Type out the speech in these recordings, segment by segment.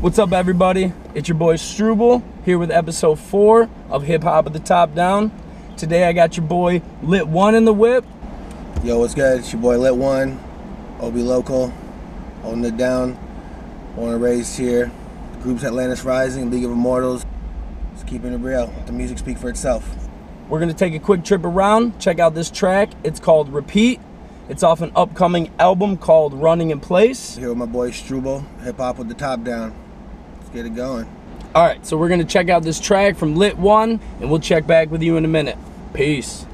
What's up, everybody? It's your boy Struble here with episode four of Hip Hop at the Top Down. Today I got your boy LiT-oNe in the whip. Yo, what's good? It's your boy LiT-oNe, OB Local, holding it down. Born and raised here. The group's Atlantis Rising, League of Immortals. Just keeping it real. Let the music speak for itself. We're gonna take a quick trip around, check out this track. It's called Repeat. It's off an upcoming album called Running in Place. Here with my boy Struble, hip hop with the top down. Let's get it going. All right, so we're gonna check out this track from LiT-oNe, and we'll check back with you in a minute. Peace.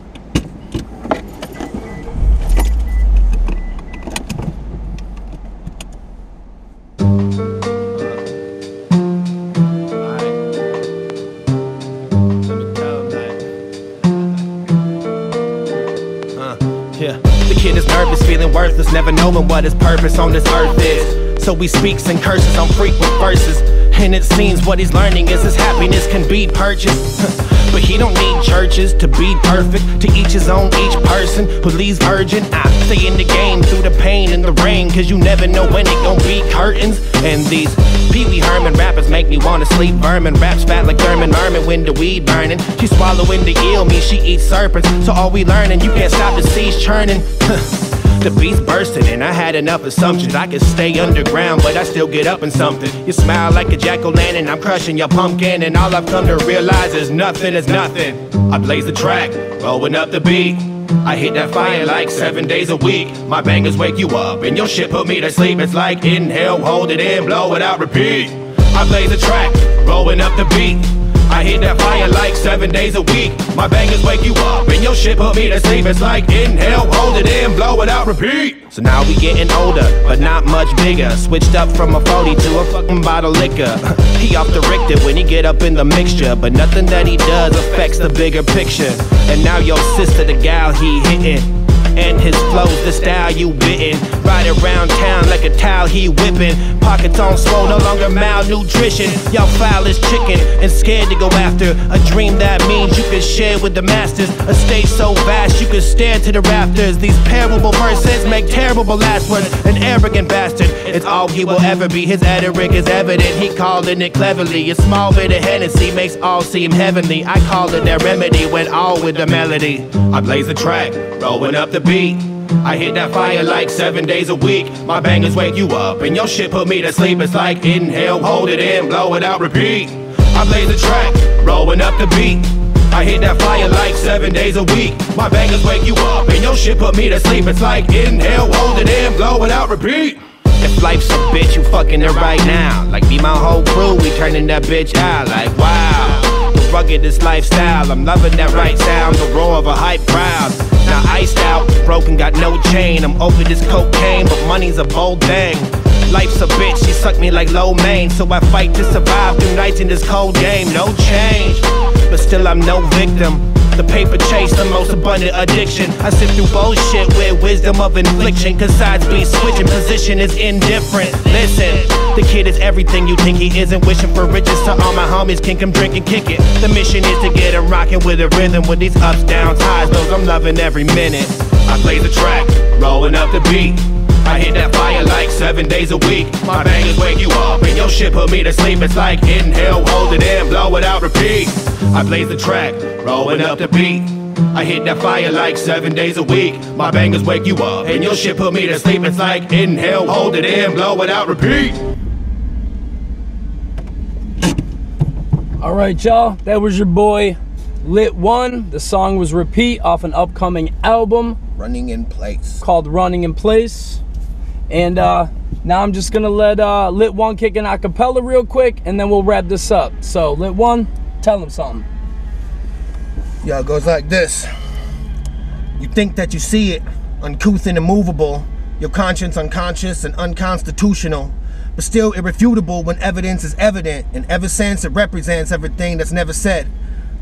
Yeah. The kid is nervous, feeling worthless, never knowing what his purpose on this earth is. So he speaks and curses on frequent verses. And it seems what he's learning is his happiness can be purchased. but he don't need churches to be perfect. To each his own, each person believes virgin. I stay in the game through the pain and the rain. Cause you never know when it gon' be curtains. And these Pee Wee Herman rappers make me wanna sleep. Vermin raps fat like Thurman Merman when the weed burning. She swallowing the eel, means she eats serpents. So all we learning, you can't stop the seas churning. The beast bursting, and I had enough assumptions. I could stay underground, but I still get up in something. You smile like a jack o' lantern, I'm crushing your pumpkin, and all I've come to realize is nothing is nothing. I blaze the track, rolling up the beat. I hit that fire like seven days a week. My bangers wake you up, and your shit put me to sleep. It's like inhale, hold it in, blow it out, repeat. I blaze the track, rolling up the beat. I hit that fire like seven days a week. My bangers wake you up, and your shit put me to sleep. It's like inhale, hold it in, blow it out, repeat. So now we getting older, but not much bigger. Switched up from a 40 to a fucking bottle liquor. he off the Richter when he get up in the mixture, but nothing that he does affects the bigger picture. And now your sister, the gal he hitting. And his flow's the style you bitten. Ride around town like a towel he whipping. Pockets on swole, no longer malnutrition. Y'all foul as chicken and scared to go after a dream that means you can share with the masters. A stage so vast you can stare to the rafters. These parable verses make terrible last words. An arrogant bastard, it's all he will ever be. His rhetoric is evident, he calling it cleverly. A small bit of Hennessy makes all seem heavenly. I call it that remedy when all with the melody. I blaze the track, rolling up the beat. I hit that fire like seven days a week. My bangers wake you up, and your shit put me to sleep. It's like inhale, hold it in, blow it out, repeat. I blaze the track, rolling up the beat. I hit that fire like seven days a week. My bangers wake you up, and your shit put me to sleep. It's like inhale, hold it in, blow it out, repeat. If life's a bitch, you fucking it right now. Like be my whole crew, we turning that bitch out. Like wow, the ruggedest lifestyle. I'm loving that right sound, the roar of a hype crowd. Now iced out, broken, got no chain. I'm over this cocaine, but money's a bold thing. Life's a bitch, she suck me like lo mein. So I fight to survive through nights in this cold game. No change, but still I'm no victim. The paper chase, the most abundant addiction. I sift through bullshit with wisdom of infliction. Cause sides be switching, position is indifferent. Listen, the kid is everything you think he isn't. Wishing for riches to all my homies can come drink and kick it. The mission is to get him rocking with a rhythm. With these ups, downs, highs, those I'm loving every minute. I play the track, rolling up the beat. I hit that fire like seven days a week. My bangers wake you up, and your shit put me to sleep. It's like inhale, hold it in, blow it out, repeat. I blaze the track, rolling up the beat. I hit that fire like seven days a week. My bangers wake you up, and your shit put me to sleep. It's like inhale, hold it in, blow it out, repeat. All right, y'all. That was your boy LiT-oNe. The song was Repeat off an upcoming album Running in place. called Running in Place. And uh, now I'm just gonna let uh, LiT-oNe kick an acapella real quick, and then we'll wrap this up. So LiT-oNe, tell him something. Yo, it goes like this. You think that you see it, uncouth and immovable, your conscience unconscious and unconstitutional, but still irrefutable when evidence is evident, and ever since it represents everything that's never said.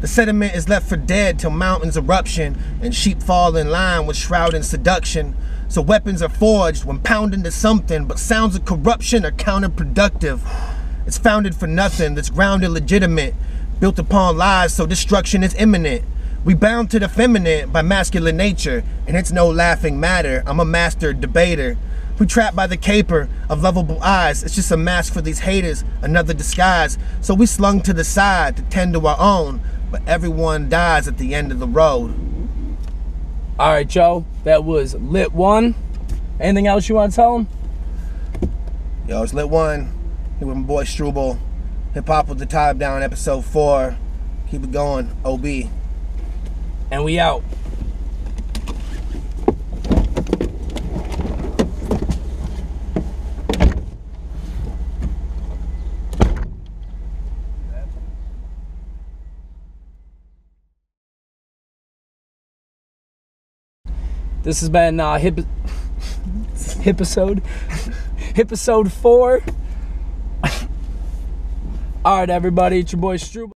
The sediment is left for dead till mountains eruption and sheep fall in line with shroud and seduction. So weapons are forged when pounding to something, but sounds of corruption are counterproductive. It's founded for nothing, that's grounded legitimate, built upon lies, so destruction is imminent. We bound to the feminine by masculine nature, and it's no laughing matter. I'm a master debater. We trapped by the caper of lovable eyes. It's just a mask for these haters, another disguise. So we slung to the side to tend to our own, but everyone dies at the end of the road. All right, Joe. That was LiT-oNe. Anything else you want to tell them? Yo, it's LiT-oNe. Here with my boy Struble. Hip hop with the Top down, episode four. Keep it going, OB. And we out. This has been uh, hip episode episode four. All right, everybody, it's your boy Struble.